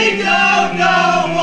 We don't know what